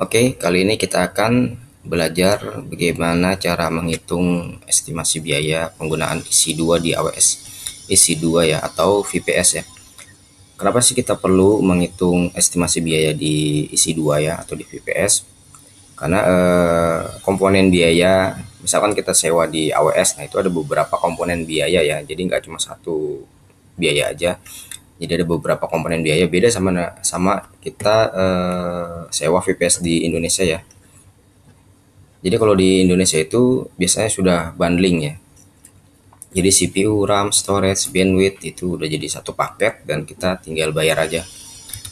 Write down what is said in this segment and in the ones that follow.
Oke, kali ini kita akan belajar bagaimana cara menghitung estimasi biaya penggunaan isi 2 di AWS. Isi 2 ya atau VPS ya. Kenapa sih kita perlu menghitung estimasi biaya di isi 2 ya atau di VPS? Karena eh, komponen biaya, misalkan kita sewa di AWS, nah itu ada beberapa komponen biaya ya. Jadi nggak cuma satu biaya aja jadi ada beberapa komponen biaya beda sama sama kita uh, sewa VPS di Indonesia ya. Jadi kalau di Indonesia itu biasanya sudah bundling ya. Jadi CPU, RAM, storage, bandwidth itu udah jadi satu paket dan kita tinggal bayar aja.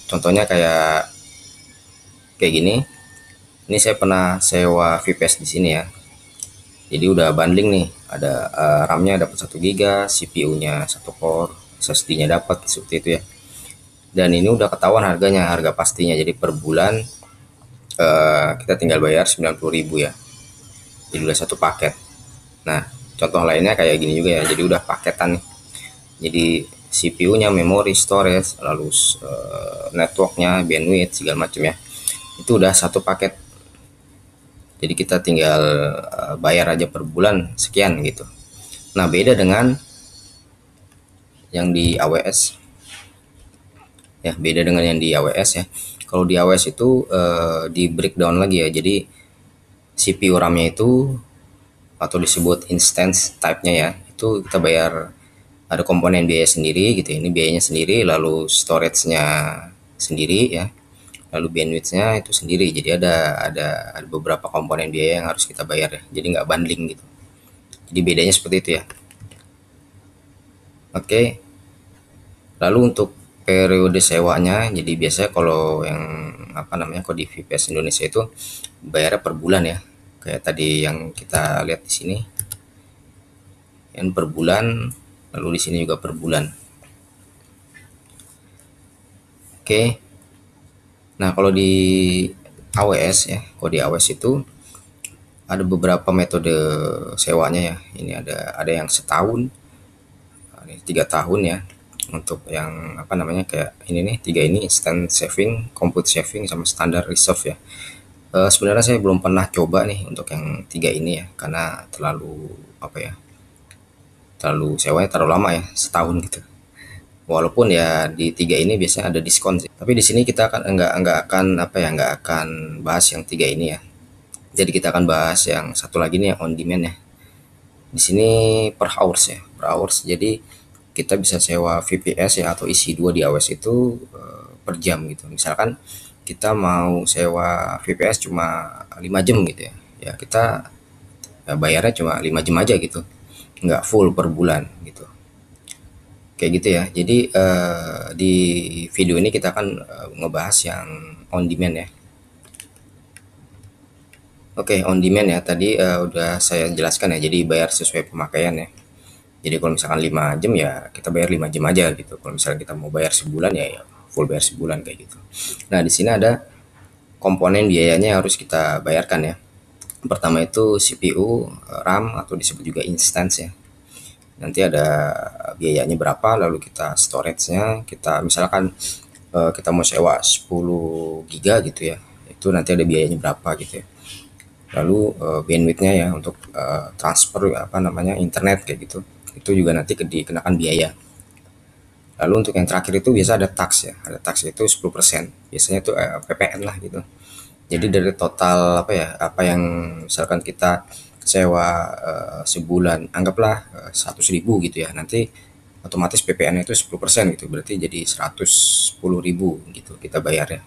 Contohnya kayak kayak gini. Ini saya pernah sewa VPS di sini ya. Jadi udah bundling nih. Ada uh, RAM-nya dapat 1 GB, CPU-nya 1 core, SSD-nya dapat seperti itu ya. Dan ini udah ketahuan harganya harga pastinya. Jadi per bulan uh, kita tinggal bayar 90.000 ya. Jadi udah satu paket. Nah contoh lainnya kayak gini juga ya. Jadi udah paketan nih. Jadi CPU-nya memori storage lalu uh, networknya bandwidth segala macam ya. Itu udah satu paket. Jadi kita tinggal uh, bayar aja per bulan sekian gitu. Nah beda dengan yang di AWS ya beda dengan yang di AWS ya. Kalau di AWS itu uh, di breakdown lagi ya. Jadi CPU RAM-nya itu atau disebut instance type-nya ya itu kita bayar ada komponen biaya sendiri gitu ya. ini biayanya sendiri lalu storage-nya sendiri ya. Lalu bandwidth-nya itu sendiri. Jadi ada ada ada beberapa komponen biaya yang harus kita bayar ya. Jadi nggak bundling gitu. Jadi bedanya seperti itu ya Oke. Lalu untuk periode sewanya, jadi biasanya kalau yang apa namanya kalau di VPS Indonesia itu bayarnya per bulan ya. Kayak tadi yang kita lihat di sini. Yang per bulan, lalu di sini juga per bulan. Oke. Nah, kalau di AWS ya, kalau di AWS itu ada beberapa metode sewanya ya. Ini ada ada yang setahun, tiga tahun ya untuk yang apa namanya kayak ini nih tiga ini instant saving, compute saving sama standar reserve ya. Uh, sebenarnya saya belum pernah coba nih untuk yang tiga ini ya karena terlalu apa ya terlalu sewanya terlalu lama ya setahun gitu. Walaupun ya di tiga ini biasanya ada diskon sih. Tapi di sini kita akan enggak enggak akan apa ya enggak akan bahas yang tiga ini ya. Jadi kita akan bahas yang satu lagi nih yang on demand ya. Di sini per hours ya, per hours. Jadi kita bisa sewa VPS ya atau isi 2 di AWS itu uh, per jam gitu. Misalkan kita mau sewa VPS cuma 5 jam gitu ya. Ya kita ya bayarnya cuma 5 jam aja gitu. Nggak full per bulan gitu. Kayak gitu ya. Jadi uh, di video ini kita akan uh, ngebahas yang on demand ya. Oke, okay, on demand ya. Tadi uh, udah saya jelaskan ya. Jadi bayar sesuai pemakaian ya jadi kalau misalkan 5 jam ya kita bayar 5 jam aja gitu. Kalau misalnya kita mau bayar sebulan ya, ya full bayar sebulan kayak gitu. Nah di sini ada komponen biayanya harus kita bayarkan ya. Pertama itu CPU RAM atau disebut juga instance ya. Nanti ada biayanya berapa lalu kita storage-nya. Kita misalkan uh, kita mau sewa 10 giga gitu ya. Itu nanti ada biayanya berapa gitu ya. Lalu uh, bandwidth-nya ya untuk uh, transfer apa namanya internet kayak gitu itu juga nanti dikenakan biaya. Lalu untuk yang terakhir itu biasa ada tax ya, ada tax itu 10%. Biasanya itu eh, PPN lah gitu. Jadi dari total apa ya, apa yang misalkan kita sewa eh, sebulan, anggaplah eh, 100 ribu gitu ya, nanti otomatis PPN itu 10% gitu, berarti jadi 110 ribu gitu kita bayar ya.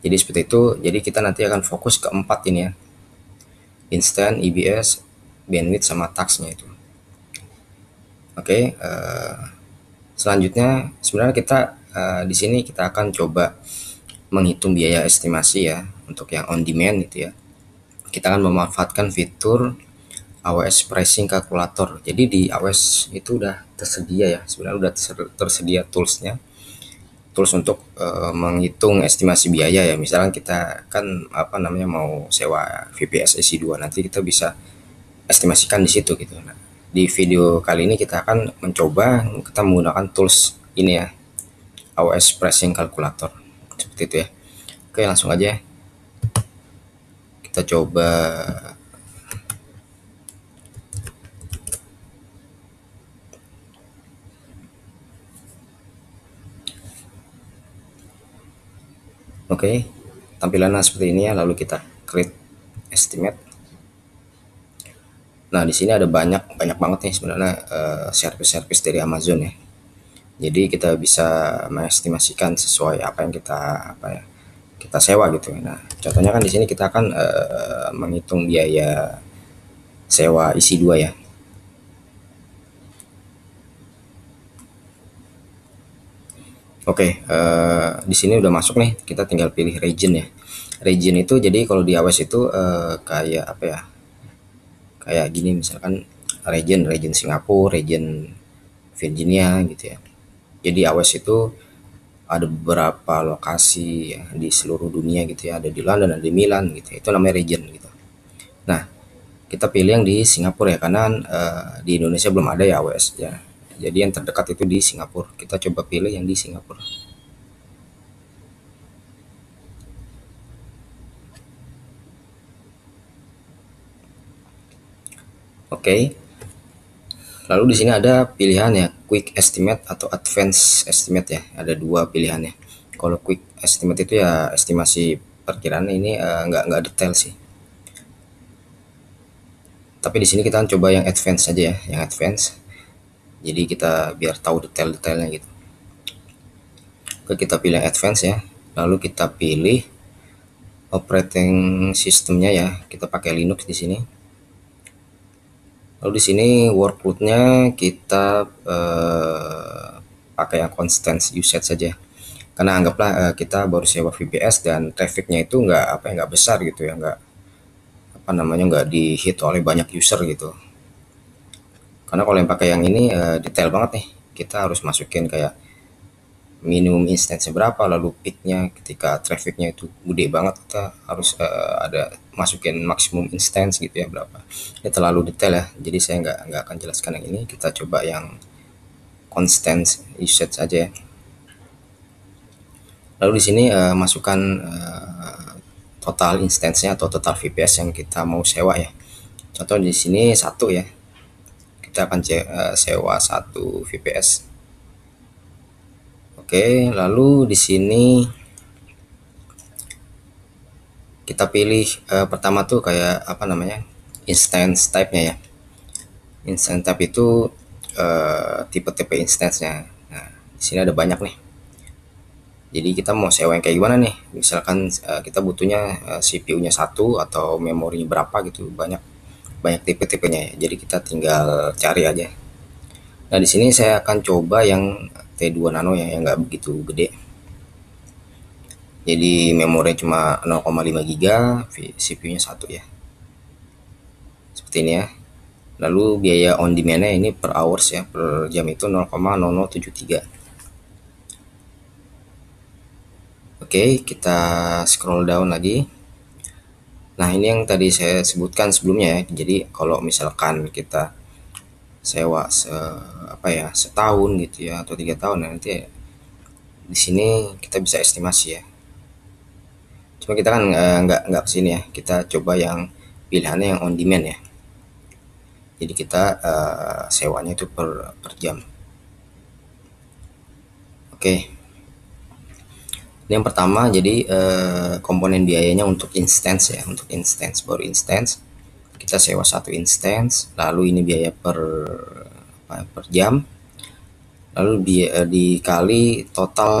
Jadi seperti itu, jadi kita nanti akan fokus ke empat ini ya, instant, EBS, bandwidth sama taxnya itu. Oke, uh, selanjutnya sebenarnya kita uh, di sini kita akan coba menghitung biaya estimasi ya untuk yang on demand gitu ya. Kita akan memanfaatkan fitur AWS Pricing Calculator. Jadi di AWS itu udah tersedia ya, sebenarnya udah tersedia toolsnya, tools untuk uh, menghitung estimasi biaya ya. Misalnya kita kan apa namanya mau sewa VPS EC2 nanti kita bisa estimasikan di situ gitu. Nah, di video kali ini kita akan mencoba kita menggunakan tools ini ya AWS Pricing Calculator seperti itu ya oke langsung aja kita coba Oke, tampilannya seperti ini ya. Lalu kita create estimate. Nah, di sini ada banyak banyak banget nih sebenarnya uh, service-service dari Amazon ya. Jadi kita bisa mengestimasikan sesuai apa yang kita apa ya kita sewa gitu. Nah, contohnya kan di sini kita akan uh, menghitung biaya sewa isi dua ya. Oke, uh, di sini udah masuk nih. Kita tinggal pilih region ya. Region itu jadi kalau di AWS itu uh, kayak apa ya? Kayak gini misalkan region, region Singapura, region Virginia gitu ya. Jadi AWS itu ada beberapa lokasi ya, di seluruh dunia gitu ya. Ada di London, ada di Milan gitu. Ya. Itu namanya region gitu. Nah, kita pilih yang di Singapura ya karena uh, di Indonesia belum ada ya AWS ya jadi yang terdekat itu di Singapura kita coba pilih yang di Singapura oke. Lalu di sini ada pilihan ya quick estimate atau advance estimate ya. Ada dua pilihannya kalau quick estimate itu ya estimasi perkiraan ini uh, nggak detail sih. Tapi di sini kita coba yang advance saja ya yang advance jadi kita biar tahu detail-detailnya gitu. Oke kita pilih advance ya. Lalu kita pilih operating sistemnya ya. Kita pakai Linux di sini lalu di sini workloadnya kita eh, pakai yang constant usage saja. Karena anggaplah eh, kita baru sewa VPS dan trafficnya itu nggak apa ya nggak besar gitu ya nggak apa namanya nggak di hit oleh banyak user gitu. Karena kalau yang pakai yang ini uh, detail banget nih. Kita harus masukin kayak minimum instance berapa lalu peaknya ketika trafficnya itu gede banget kita harus uh, ada masukin maksimum instance gitu ya berapa. Ini terlalu detail ya jadi saya nggak nggak akan jelaskan yang ini. Kita coba yang constant usage aja ya. Lalu di sini uh, masukkan uh, total instance-nya atau total VPS yang kita mau sewa ya. Contoh di sini satu ya. Kita akan sewa satu VPS. Oke, lalu di sini kita pilih uh, pertama tuh kayak apa namanya instance type-nya ya. Instance type itu uh, tipe-tipe instance-nya. Nah, di sini ada banyak nih. Jadi kita mau sewa yang kayak gimana nih? Misalkan uh, kita butuhnya uh, CPU-nya satu atau memorinya berapa gitu banyak banyak tipe-tipenya ya. Jadi kita tinggal cari aja. Nah, di sini saya akan coba yang T2 Nano ya yang nggak begitu gede. Jadi memori cuma 0,5 GB, CPU-nya satu ya. Seperti ini ya. Lalu biaya on demand-nya ini per hours ya, per jam itu 0,0073. Oke, kita scroll down lagi. Nah, ini yang tadi saya sebutkan sebelumnya ya. Jadi kalau misalkan kita sewa se apa ya setahun gitu ya atau tiga tahun nah, nanti di sini kita bisa estimasi ya. Cuma kita kan eh, nggak nggak ke sini ya. Kita coba yang pilihannya yang on demand ya. Jadi kita uh, sewanya itu per per jam. Oke. Okay yang pertama jadi eh, komponen biayanya untuk instance ya untuk instance baru instance kita sewa satu instance lalu ini biaya per apa, per jam. Lalu biaya eh, dikali total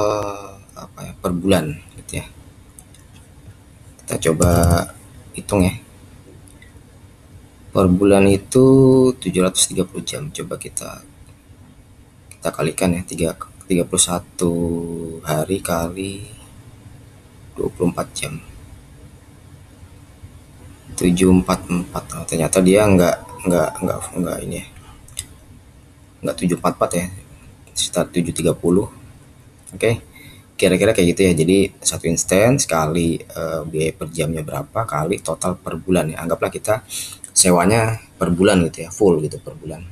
apa ya per bulan gitu ya. Kita coba hitung ya. Per bulan itu 730 jam coba kita kita kalikan ya 3 31 hari kali 24 jam 744 oh, ternyata dia nggak nggak nggak nggak ini ya. Nggak 744 ya sekitar 730 oke okay. kira-kira kayak gitu ya. Jadi satu instance kali uh, biaya per jamnya berapa kali total per bulan ya. Anggaplah kita sewanya per bulan gitu ya full gitu per bulan.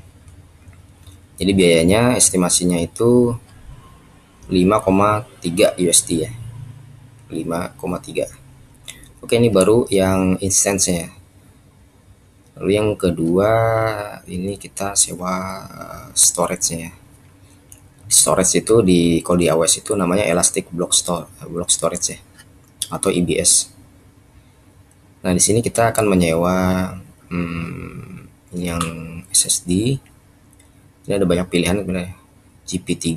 Jadi biayanya estimasinya itu 5,3 USD ya. 5,3 oke ini baru yang instance-nya. Lalu yang kedua ini kita sewa storage-nya. Storage itu di kalau di AWS itu namanya Elastic Block Store Block Storage ya atau EBS nah di sini kita akan menyewa hmm, yang SSD ini ada banyak pilihan sebenarnya. GP3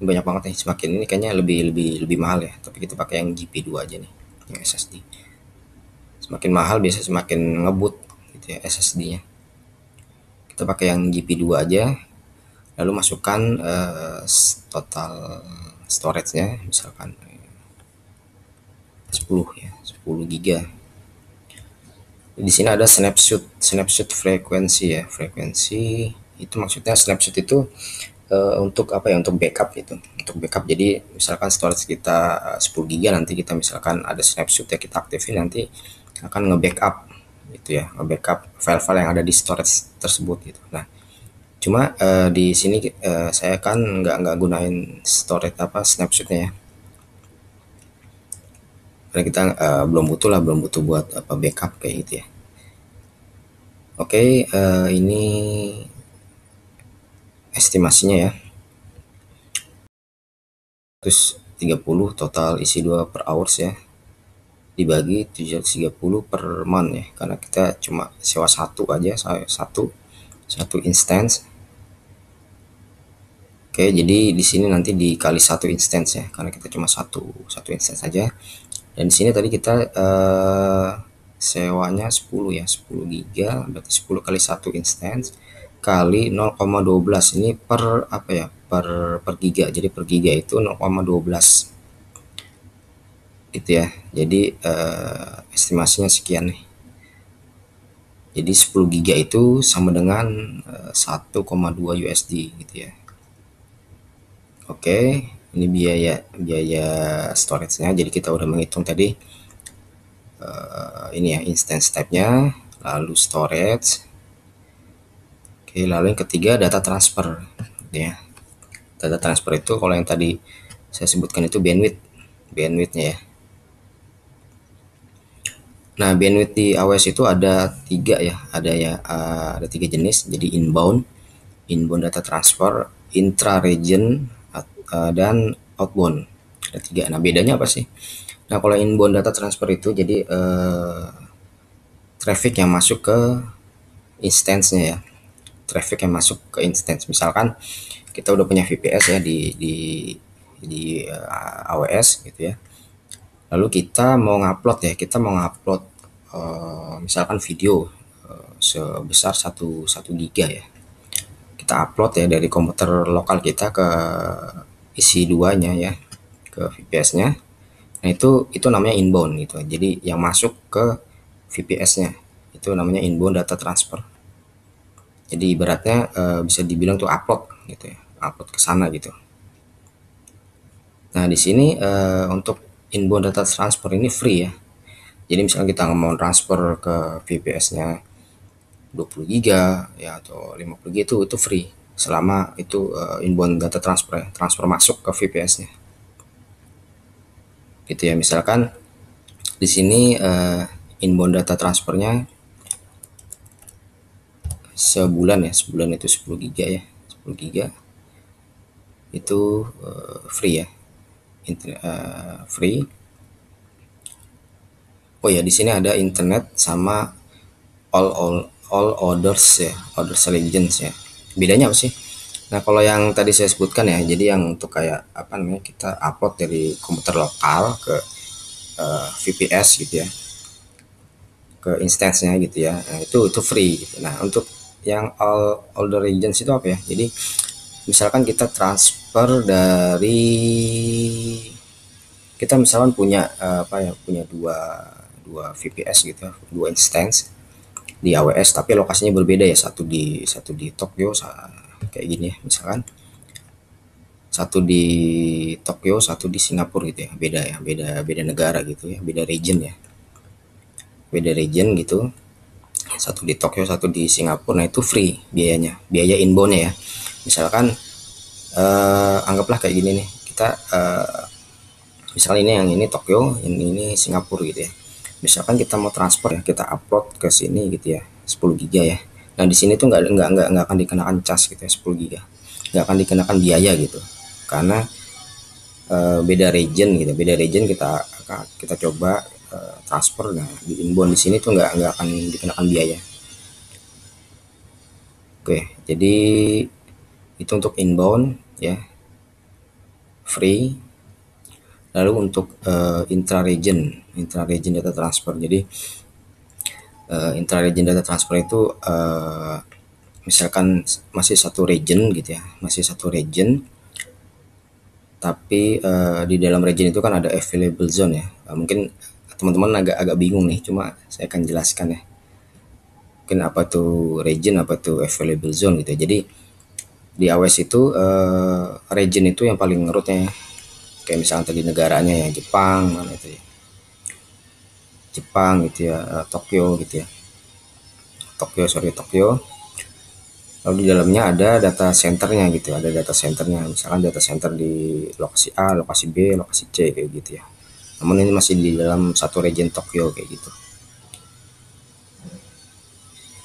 ini banyak banget nih. Semakin ini kayaknya lebih lebih lebih mahal ya tapi kita pakai yang GP2 aja nih yang SSD semakin mahal biasa semakin ngebut gitu ya SSD nya kita pakai yang GP2 aja lalu masukkan uh, total storage nya misalkan 10 ya 10 giga. Di sini ada snapshot snapshot frekuensi ya. Frekuensi itu maksudnya snapshot itu uh, untuk apa ya untuk backup gitu. Untuk backup. Jadi misalkan storage kita uh, 10 GB nanti kita misalkan ada snapshot ya kita aktifin nanti akan nge-backup gitu ya nge-backup file-file yang ada di storage tersebut gitu. Nah cuma uh, di sini uh, saya kan nggak nggak gunain storage apa snapshotnya ya. Karena kita uh, belum butuh lah belum butuh buat apa backup kayak gitu ya. Oke okay, uh, ini estimasinya ya. terus 30 total isi 2 per hours ya. Dibagi 730 per month ya. Karena kita cuma sewa satu aja saya satu satu instance. Oke jadi di sini nanti dikali satu instance ya. Karena kita cuma satu satu instance saja dan di sini tadi kita uh, sewanya 10 ya 10 giga berarti 10 kali satu instance kali 0,12 ini per apa ya per per giga. Jadi per giga itu 0,12 gitu ya. Jadi uh, estimasinya sekian nih. Jadi 10 giga itu sama dengan eh, 1,2 USD gitu ya. Oke ini biaya biaya storage-nya. Jadi kita udah menghitung tadi uh, ini ya instance type-nya lalu storage Oke, lalu yang ketiga data transfer ya. Data transfer itu kalau yang tadi saya sebutkan itu bandwidth, bandwidthnya ya. Nah, bandwidth di AWS itu ada tiga ya, ada ya uh, ada tiga jenis. Jadi inbound, inbound data transfer, intra region uh, dan outbound. Ada tiga. Nah, bedanya apa sih? Nah, kalau inbound data transfer itu jadi uh, traffic yang masuk ke instance-nya ya traffic yang masuk ke instance. Misalkan kita udah punya VPS ya di di di uh, AWS gitu ya. Lalu kita mau ngupload ya kita mau ngupload uh, misalkan video uh, sebesar satu satu giga ya. Kita upload ya dari komputer lokal kita ke isi duanya ya ke VPS nya nah itu itu namanya inbound gitu. Jadi yang masuk ke VPS nya itu namanya inbound data transfer jadi ibaratnya uh, bisa dibilang tuh upload gitu ya upload ke sana gitu. Nah di sini uh, untuk inbound data transfer ini free ya. Jadi misalnya kita mau transfer ke VPS nya 20 giga ya atau 50 giga itu itu free. Selama itu uh, inbound data transfer ya, transfer masuk ke VPS nya gitu ya misalkan di sini uh, inbound data transfernya sebulan ya sebulan itu 10 giga ya 10 giga. Itu uh, free ya Inter, uh, free. Oh ya di sini ada internet sama all all all orders ya orders allegiance ya. Bedanya apa sih? Nah kalau yang tadi saya sebutkan ya jadi yang untuk kayak apa namanya kita upload dari komputer lokal ke uh, VPS gitu ya ke instance-nya gitu ya. Nah, itu itu free gitu. nah untuk yang all older regions itu apa ya? Jadi misalkan kita transfer dari kita misalkan punya uh, apa ya punya dua dua VPS gitu dua instance di AWS tapi lokasinya berbeda ya satu di satu di Tokyo kayak gini ya misalkan. Satu di Tokyo satu di Singapura gitu ya beda ya beda beda negara gitu ya beda region ya. Beda region gitu satu di Tokyo satu di Singapura. Nah itu free biayanya biaya inboundnya ya. Misalkan uh, anggaplah kayak gini nih kita uh, misalnya ini yang ini Tokyo ini ini Singapura gitu ya. Misalkan kita mau transfer ya kita upload ke sini gitu ya 10 giga ya. Nah di sini tuh nggak nggak nggak nggak akan dikenakan cas gitu ya 10 giga. Nggak akan dikenakan biaya gitu. Karena e, beda region gitu beda region kita kita coba e, transfer nah di inbound di sini tuh nggak nggak akan dikenakan biaya. Oke jadi itu untuk inbound ya. Free. Lalu untuk uh, intra region intra region data transfer. Jadi uh, intra region data transfer itu uh, misalkan masih satu region gitu ya masih satu region. Tapi uh, di dalam region itu kan ada available zone ya. Uh, mungkin teman-teman agak agak bingung nih cuma saya akan jelaskan ya. Mungkin apa tuh region apa tuh available zone gitu ya. jadi di AWS itu uh, region itu yang paling rootnya kayak misalnya tadi negaranya ya Jepang mana itu ya. Jepang gitu ya uh, Tokyo gitu ya. Tokyo sorry Tokyo. Lalu di dalamnya ada data centernya gitu ada data centernya. Misalkan data center di lokasi A lokasi B lokasi C kayak gitu ya namun ini masih di dalam satu region Tokyo kayak gitu.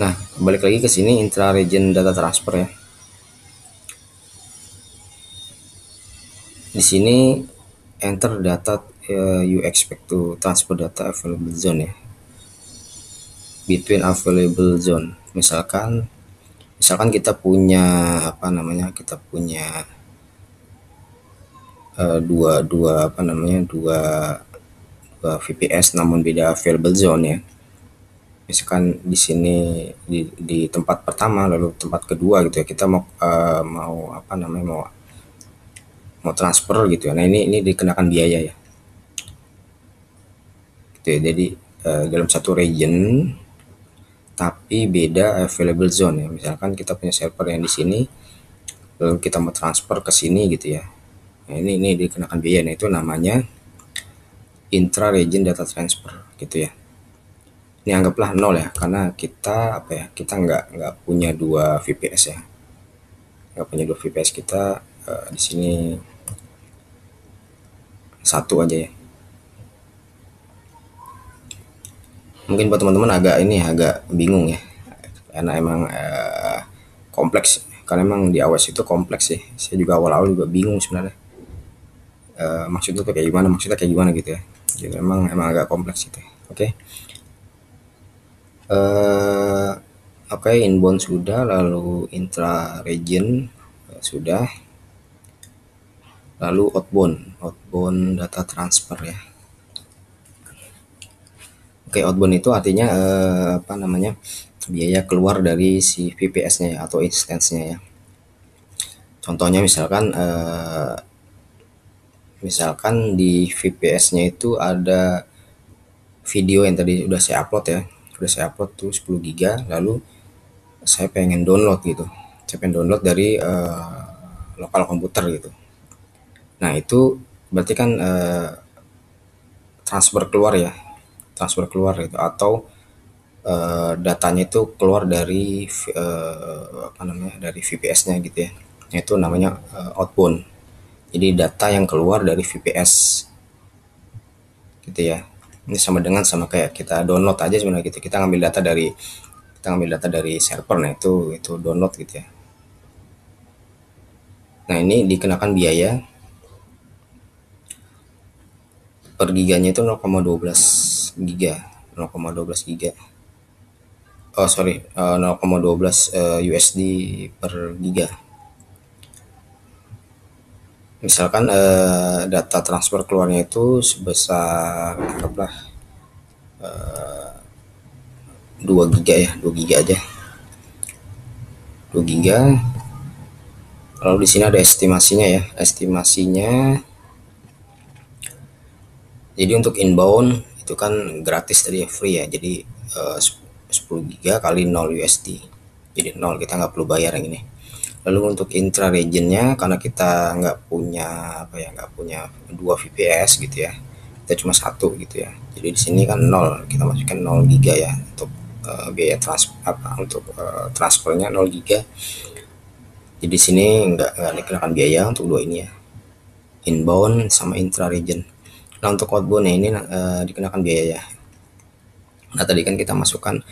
Nah balik lagi ke sini intra region data transfer ya. Di sini enter data uh, you expect to transfer data available zone ya. Between available zone. Misalkan misalkan kita punya apa namanya kita punya uh, dua dua apa namanya dua dua VPS namun beda available zone ya. Misalkan di sini di, di tempat pertama lalu tempat kedua gitu ya kita mau uh, mau apa namanya mau mau transfer gitu ya. Nah ini ini dikenakan biaya ya. Gitu ya jadi uh, dalam satu region tapi beda available zone ya. Misalkan kita punya server yang di sini lalu kita mau transfer ke sini gitu ya nah, ini ini dikenakan biaya. Nah itu namanya intra region data transfer gitu ya. Ini anggaplah nol ya karena kita apa ya kita nggak nggak punya dua VPS ya. Nggak punya dua VPS kita uh, di sini satu aja ya. Mungkin buat teman-teman agak ini agak bingung ya. Karena emang uh, kompleks. Karena emang di awas itu kompleks sih. Saya juga awal-awal juga bingung sebenarnya uh, maksudnya tuh kayak gimana? Maksudnya kayak gimana gitu ya? Jadi emang emang agak kompleks gitu ya. oke? Okay. uh, oke okay, inbound sudah lalu intra region uh, sudah. Lalu outbound outbound data transfer ya. Oke outbound itu artinya eh, apa namanya biaya keluar dari si VPS-nya ya, atau instance-nya ya. Contohnya misalkan eh, misalkan di VPS-nya itu ada video yang tadi udah saya upload ya udah saya upload tuh 10 giga lalu saya pengen download gitu saya pengen download dari uh, lokal komputer gitu Nah, itu berarti kan eh, transfer keluar ya. Transfer keluar itu atau eh, datanya itu keluar dari eh, apa namanya? dari VPS-nya gitu ya. Itu namanya eh, outbound. Jadi data yang keluar dari VPS. Gitu ya. Ini sama dengan sama kayak kita download aja sebenarnya gitu. Kita ngambil data dari kita ngambil data dari server nah itu itu download gitu ya. Nah, ini dikenakan biaya per giganya itu 0,12 giga 0,12 giga oh sorry uh, 0,12 uh, USD per giga misalkan uh, data transfer keluarnya itu sebesar anggaplah uh, 2 giga ya 2 giga aja. 2 giga. Lalu di sini ada estimasinya ya. Estimasinya jadi untuk inbound itu kan gratis tadi ya free ya. Jadi uh, 10 giga kali 0 USD jadi 0 kita nggak perlu bayar yang ini lalu untuk intra regionnya karena kita nggak punya apa ya nggak punya dua VPS gitu ya kita cuma satu gitu ya. Jadi di sini kan 0 kita masukkan 0 giga ya untuk uh, biaya transfer apa untuk uh, transfernya 0 giga. Jadi sini nggak nggak dikenakan biaya untuk dua ini ya inbound sama intra region. Nah untuk outbound ini uh, dikenakan biaya ya. nah tadi kan kita masukkan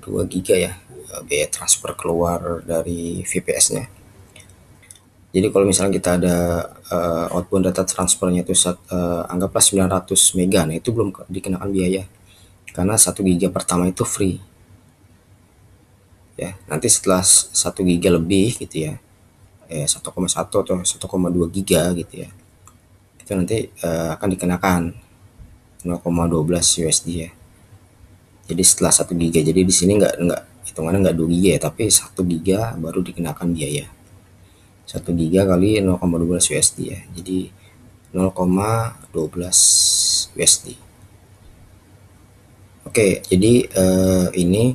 2 giga ya biaya transfer keluar dari VPS nya jadi kalau misalnya kita ada uh, outbound data transfernya itu uh, anggaplah 900 mega nah itu belum dikenakan biaya. Karena 1 giga pertama itu free. Ya nanti setelah 1 giga lebih gitu ya eh 1,1 atau 1,2 giga gitu ya itu nanti uh, akan dikenakan 0,12 USD ya. Jadi setelah 1 giga jadi di sini nggak nggak hitungannya nggak 2 giga ya tapi 1 giga baru dikenakan biaya. 1 giga kali 0,12 USD ya jadi 0,12 USD oke jadi uh, ini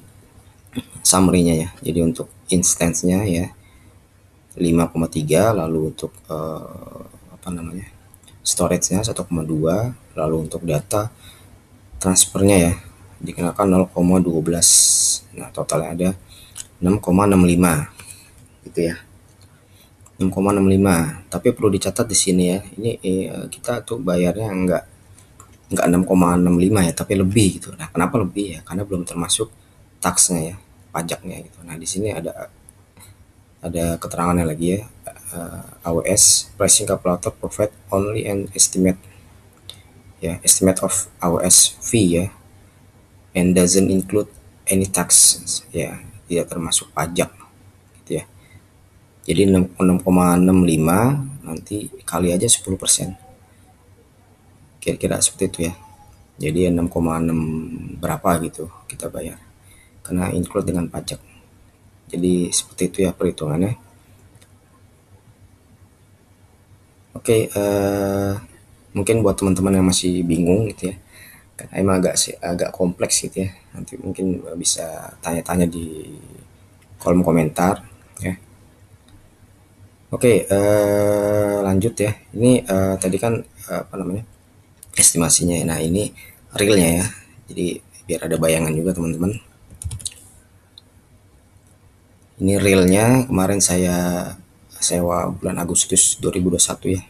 summary-nya ya. Jadi untuk instance-nya ya 5,3 lalu untuk uh, apa namanya storage-nya 1,2 lalu untuk data transfernya ya dikenakan 0,12 nah totalnya ada 6,65 gitu ya. 6,65 tapi perlu dicatat di sini ya ini eh, kita tuh bayarnya enggak enggak 6,65 ya tapi lebih gitu. Nah kenapa lebih ya? Karena belum termasuk taksnya ya pajaknya gitu. Nah di sini ada ada keterangannya lagi ya. Uh, eh, AWS pricing calculator provide only an estimate ya estimate of AWS fee ya and doesn't include any tax ya tidak termasuk pajak gitu ya. Jadi 6,65 nanti kali aja 10% kira-kira seperti itu ya. Jadi 6,6 berapa gitu kita bayar. Karena include dengan pajak. Jadi seperti itu ya perhitungannya. Oke uh, mungkin buat teman-teman yang masih bingung gitu ya kan emang agak agak kompleks gitu ya. Nanti mungkin bisa tanya-tanya di kolom komentar ya. Oke uh, lanjut ya. Ini uh, tadi kan apa namanya estimasinya. Nah ini realnya ya. Jadi biar ada bayangan juga teman-teman. Ini realnya kemarin saya sewa bulan Agustus 2021 ya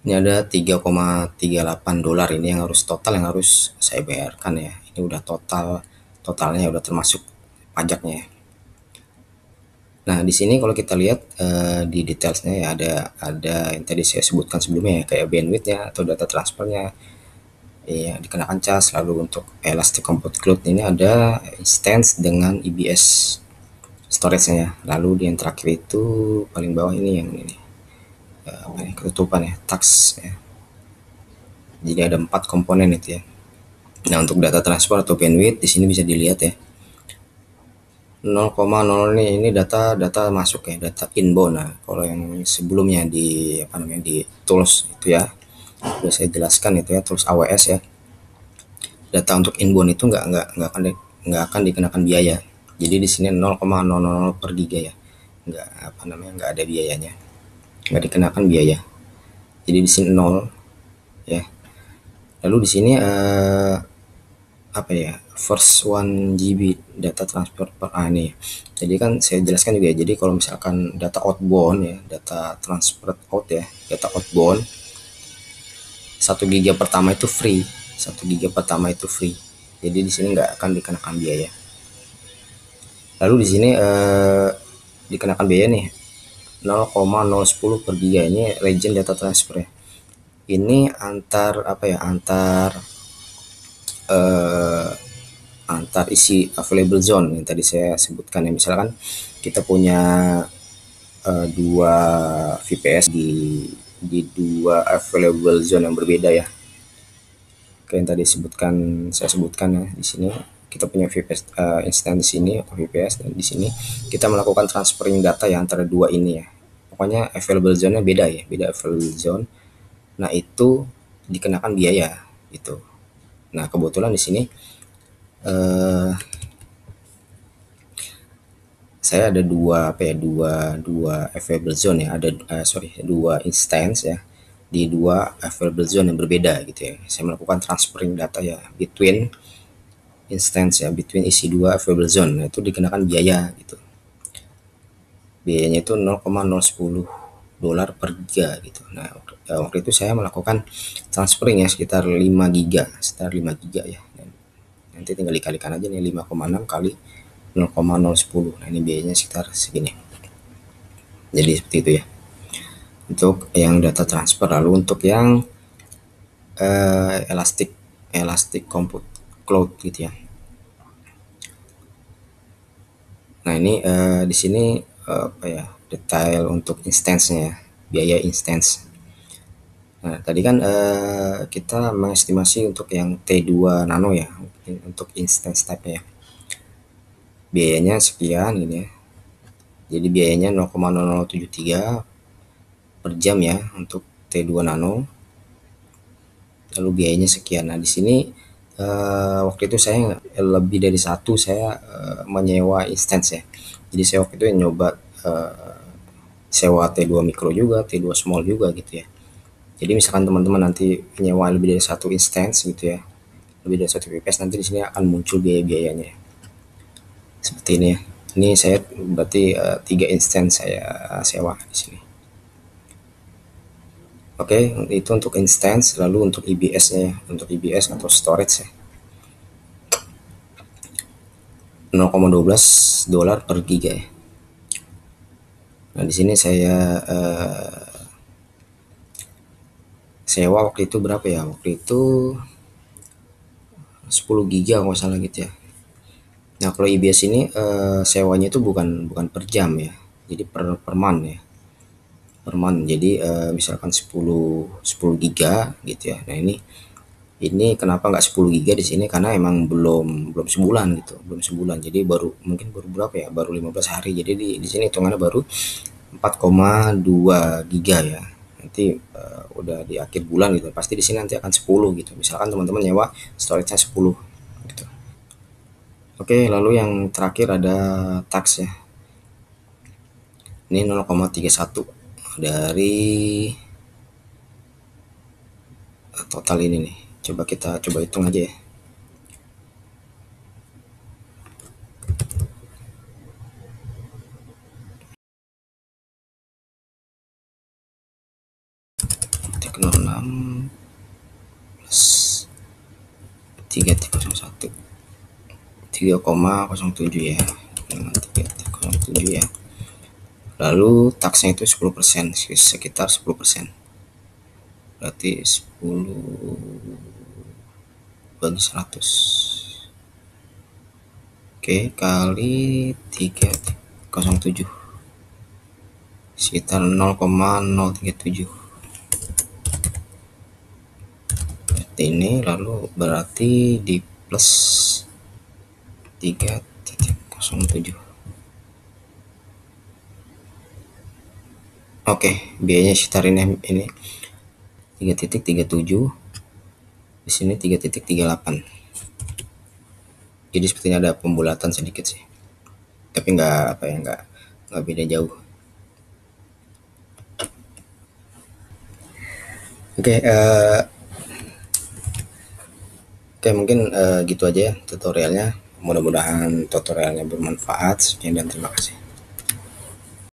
ini ada 3,38 dolar ini yang harus total yang harus saya bayarkan ya. Ini udah total totalnya udah termasuk pajaknya ya. nah di sini kalau kita lihat uh, di detailsnya ya ada ada yang tadi saya sebutkan sebelumnya ya kayak bandwidthnya atau data transfernya. Ya dikenakan cas lalu untuk elastic compute cloud ini ada instance dengan EBS storage-nya ya. Lalu di yang terakhir itu paling bawah ini yang ini apa ya, ketutupan ya tax ya. Jadi ada empat komponen itu ya. Nah untuk data transfer atau bandwidth di sini bisa dilihat ya. 0,0 ini ini data data masuk ya data inbound. Nah kalau yang sebelumnya di apa namanya di tools itu ya sudah saya jelaskan itu ya tools AWS ya. Data untuk inbound itu nggak nggak nggak akan nggak akan dikenakan biaya. Jadi di sini 0,00 per giga ya. Nggak apa namanya nggak ada biayanya nggak dikenakan biaya. Jadi di sini nol ya. Lalu di sini uh, apa ya first one GB data transfer per ah, ini jadi kan saya jelaskan juga ya jadi kalau misalkan data outbound ya data transfer out ya data outbound satu giga pertama itu free satu giga pertama itu free. Jadi di sini nggak akan dikenakan biaya. Lalu di sini eh, dikenakan biaya nih 0,010 per giga ini region data transfer ya. Ini antar apa ya? Antar uh, antar isi available zone yang tadi saya sebutkan ya. Misalkan kita punya uh, dua VPS di di dua available zone yang berbeda ya. Oke, yang tadi sebutkan saya sebutkan ya di sini kita punya VPS uh, instance ini atau VPS dan di sini kita melakukan transferring data ya antara dua ini ya. Pokoknya available zone-nya beda ya beda available zone. Nah itu dikenakan biaya itu nah kebetulan di sini uh, saya ada dua apa ya dua dua available zone ya ada uh, sorry dua instance ya di dua available zone yang berbeda gitu ya. Saya melakukan transferring data ya between instance ya between isi dua available zone. Nah, itu dikenakan biaya gitu. Biayanya itu 0,010 dolar per giga gitu. Nah waktu itu saya melakukan transferring ya sekitar 5 giga sekitar 5 giga ya. Dan, nanti tinggal dikalikan aja nih 5,6 kali 0,010 nah ini biayanya sekitar segini. Jadi seperti itu ya. Untuk yang data transfer lalu untuk yang uh, elastic elastic compute cloud gitu ya nah ini uh, di sini uh, apa ya detail untuk instance-nya ya biaya instance Nah, tadi kan uh, kita mengestimasi untuk yang T2 nano ya, untuk instance type ya. Biayanya sekian ini ya. Jadi biayanya 0,0073 per jam ya untuk T2 nano. Lalu biayanya sekian. Nah, di sini uh, waktu itu saya lebih dari satu saya uh, menyewa instance ya. Jadi saya waktu itu yang nyoba uh, sewa T2 mikro juga, T2 small juga gitu ya. Jadi misalkan teman-teman nanti nyewa lebih dari satu instance gitu ya lebih dari satu VPS nanti di sini akan muncul biaya-biayanya. Seperti ini ya. Ini saya berarti uh, tiga instance saya sewa di sini oke itu untuk instance lalu untuk IBS nya ya untuk IBS atau storage ya. 0,12 dolar per giga ya. Nah di sini saya uh, sewa waktu itu berapa ya? Waktu itu 10 giga kalau salah gitu ya. Nah kalau IBS ini eh, sewanya itu bukan bukan per jam ya jadi per per month ya per month jadi eh, misalkan 10 10 giga gitu ya. Nah ini ini kenapa nggak 10 giga di sini? Karena emang belum belum sebulan gitu belum sebulan. Jadi baru mungkin baru berapa ya? Baru 15 hari. Jadi di, di sini hitungannya baru 4,2 giga ya. Nanti uh, udah di akhir bulan gitu. Pasti di sini nanti akan 10 gitu. Misalkan teman-teman nyewa storage-nya 10 gitu. Oke lalu yang terakhir ada tax ya. Ini 0,31 dari total ini nih. Coba kita coba hitung aja ya. Plus 3301 3,07 ya. 3,07 ya lalu taksnya itu 10% sekitar 10% berarti 10 bagi 100 oke kali 307 sekitar 0,037 ini lalu berarti di plus 3.07 oke biayanya sekitar ini ini 3.37 di sini 3.38 jadi sepertinya ada pembulatan sedikit sih tapi nggak apa ya nggak nggak beda jauh oke uh, Oke mungkin uh, gitu aja ya tutorialnya. Mudah-mudahan tutorialnya bermanfaat. Sekian dan terima kasih.